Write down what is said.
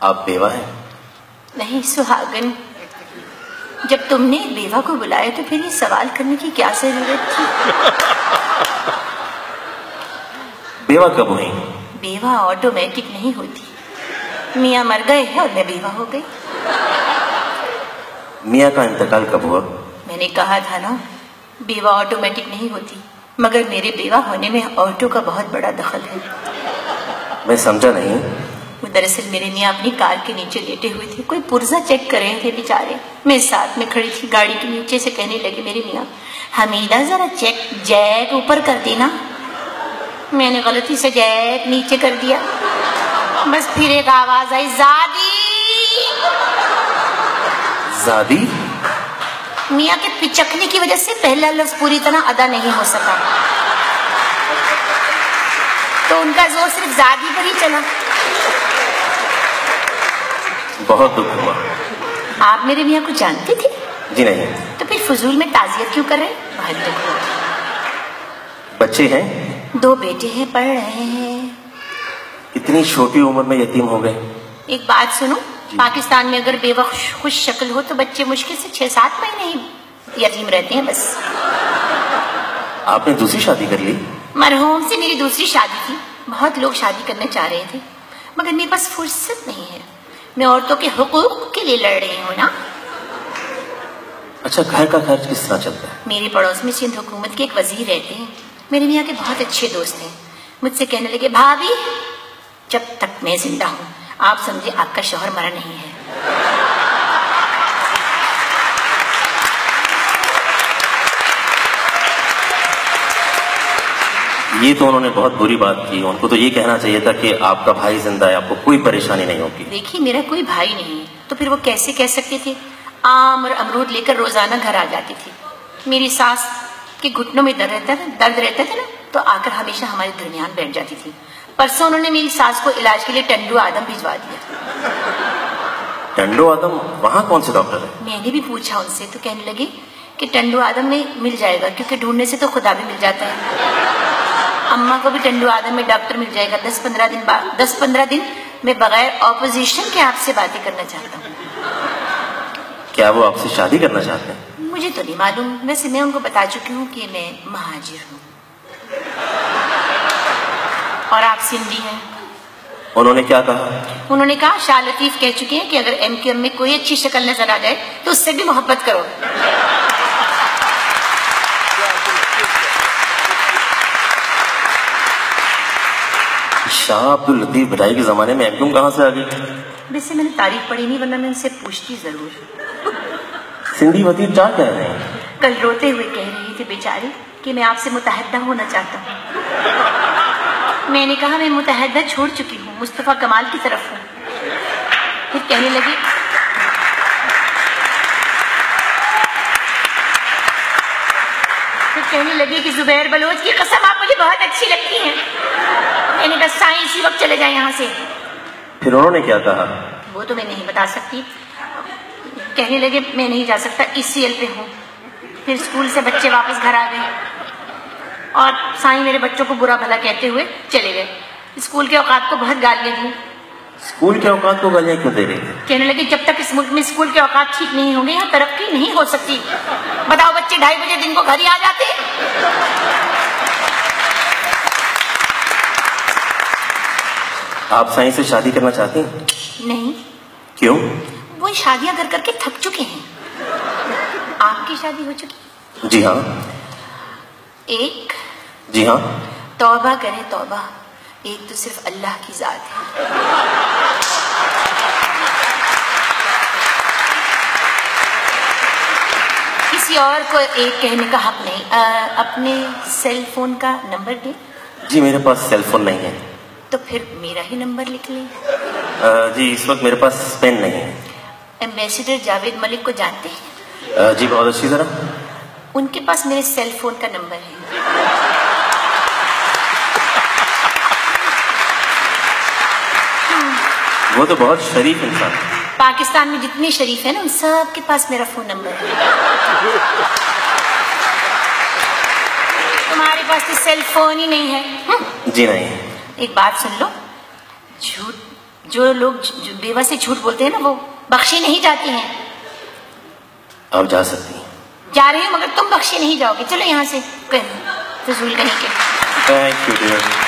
آپ بیوہ ہیں؟ نہیں سہاگن۔ جب تم نے بیوہ کو بلایا تو پھر یہ سوال کرنے کی کیا ضرورت تھی؟ بیوہ کب ہوئی؟ بیوہ آٹومیٹک نہیں ہوتی۔ میاں مر گئے ہیں اور میں بیوہ ہو گئی۔ میاں کا انتقال کب ہوا؟ میں نے کہا تھا نا بیوہ آٹومیٹک نہیں ہوتی مگر میرے بیوہ ہونے میں آٹو کا بہت بڑا دخل ہے۔ میں سمجھا نہیں۔ وہ دراصل میرے میاں اپنی کار کے نیچے لیٹے ہوئے تھے۔ کوئی پرزا چیک کر رہے تھے بیچارے۔ میں ساتھ میں کھڑی تھی گاڑی کے نیچے سے کہنے لگے میرے میاں حمیدہ ذرا چیک جیک اوپر کر دینا۔ میں نے غلطی سے جیک نیچے کر دیا۔ بس پھر ایک آواز آئی زادی۔ زادی؟ میاں کے پچکنے کی وجہ سے پہلا لفظ پوری طرح ادا نہیں ہو سکا۔ تو ان کا زور صرف زادی پر ہی چلا۔ بہت دکھ ہوا۔ آپ میرے میاں کو جانتے تھے؟ جی نہیں۔ تو پھر فضول میں تعزیت کیوں کر رہے بہت دکھ ہوا۔ بچے ہیں؟ دو بیٹے ہیں پڑھ رہے ہیں۔ اتنی چھوٹی عمر میں یتیم ہو گئے۔ ایک بات سنو پاکستان میں اگر بے وقت خوش شکل ہو تو بچے مشکل سے چھ سات مہینے ہی یتیم رہتے ہیں بس۔ آپ نے دوسری شادی کر لی؟ مرحوم سے میری دوسری شادی تھی۔ بہت لوگ شادی کرنا چاہ رہے تھے مگر میرے پاس فرصت نہیں ہے۔ میں عورتوں کے حقوق کے لیے لڑ رہی ہوں نا۔ اچھا گھر کا خرچ کس طرح چلتا ہے؟ میری پڑوس میں سندھ حکومت کے ایک وزیر رہتے ہیں۔ میرے میاں کے بہت اچھے دوست ہیں۔ مجھ سے کہنے لگے بھابھی جب تک میں زندہ ہوں آپ سمجھے آپ کا شوہر مرا نہیں ہے۔ یہ تو انہوں نے بہت بری بات کی ان کو تو یہ کہنا چاہیے تھا کہ آپ کا بھائی زندہ ہے آپ کو کوئی پریشانی نہیں ہوگی۔ دیکھیے میرا کوئی بھائی نہیں تو پھر وہ کیسے کہہ سکتے تھے؟ آم اور امرود لے کر روزانہ گھر آ جاتی تھی۔ میری ساس کے گھٹنوں میں درد رہتا تھا درد رہتا تھا نا تو آ کر ہمیشہ ہمارے درمیان بیٹھ جاتی تھی۔ پرسوں انہوں نے میری ساس کو علاج کے لیے ٹنڈو آدم بھجوا دیا۔ ٹنڈو آدم؟ وہاں کون سے ڈاکٹر ہے میں نے بھی پوچھا ان سے تو کہنے لگے کہ ٹنڈو آدم میں مل جائے گا کیونکہ ڈھونڈنے سے تو خدا بھی مل جاتا ہے۔ اماں کو بھی ٹنڈو آدم میں ڈاکٹر مل جائے گا۔ دس پندرہ دن بعد دس پندرہ دن میں بغیر اپوزیشن کے آپ سے باتیں کرنا چاہتا ہوں۔ کیا وہ آپ سے شادی کرنا چاہتے ہیں؟ مجھے تو نہیں معلوم۔ ویسے میں ان کو بتا چکی ہوں کہ میں مہاجر ہوں۔ اور آپ سندھی ہیں۔ انہوں نے کیا کہا؟ انہوں نے کہا شاہ لطیف کہہ چکے ہیں کہ اگر ایم کیو ایم میں کوئی اچھی شکل نظر آ جائے تو اس سے بھی محبت کرو۔ شاہ عبد الطیف بھٹائی کے زمانے میں ایکم کہاں سے آ گئی؟ ویسے میں نے تاریخ پڑھی نہیں ورنہ میں ان سے پوچھتی ضرور۔ سندھی وطیر کیا کہہ رہے ہیں؟ کل روتے ہوئے کہہ رہی تھی بیچاری کہ میں آپ سے متحدہ ہونا چاہتا ہوں۔ میں نے کہا میں متحدہ چھوڑ چکی ہوں مصطفیٰ کمال کی طرف ہوں۔ پھر کہنے لگی پھر کہنے لگی کہ زبیر بلوچ کی قسم آپ مجھے بہت اچھی لگتی ہیں میں نے کہا سائیں اسی وقت چلے جائیں یہاں سے۔ پھر انہوں نے کیا کہا؟ وہ تو میں نہیں بتا سکتی۔ کہنے لگے میں نہیں جا سکتا اس سی ایل پہ ہوں۔ پھر اسکول سے بچے واپس گھر آ گئے۔ اور سائیں میرے بچوں کو برا بھلا کہتے ہوئے چلے گئے۔ اسکول کے اوقات کو بہت گالیاں دی اسکول کے اوقات کو گالیاں کیوں دے رہے تھے کہنے لگے جب تک اس ملک میں اسکول کے اوقات ٹھیک نہیں ہوں گے یہاں ترقی نہیں ہو سکتی۔ بتاؤ بچے ڈھائی بجے دن کو گھر ہی آ جاتے آپ سائیں سے شادی کرنا چاہتے ہیں؟ نہیں۔ کیوں؟ وہ شادیاں کر کر کے تھک چکے ہیں۔ آپ کی شادی ہو چکی۔ جی ہاں۔ ایک۔ جی ہاں۔ توبہ کرے توبہ۔ ایک تو صرف اللہ کی ذات ہے۔ کسی اور کو ایک کہنے کا حق نہیں۔ اپنے سیل فون کا نمبر دیں۔ جی میرے پاس سیل فون نہیں ہے۔ تو پھر میرا ہی نمبر لکھ لیں۔ جی اس وقت میرے پاس پین نہیں ہے۔ ایمبیسڈر جاوید ملک کو جانتے ہیں۔ جی بہت اچھی طرح۔ ان کے پاس میرے سیل فون کا نمبر ہے۔ وہ تو بہت شریف انسان پاکستان میں جتنے شریف ہیں نا ان سب کے پاس میرا فون نمبر ہے۔ تمہارے پاس تو سیل فون ہی نہیں ہے۔ جی نہیں ایک بات سن لو۔ جھوٹ جو لوگ بیوہ سے جھوٹ بولتے ہیں نا وہ بخشے نہیں جاتے ہیں۔ آپ جا سکتی ہیں۔ جا رہی ہوں مگر تم بخشے نہیں جاؤ گے۔ چلو یہاں سے فضول کہیں۔ کے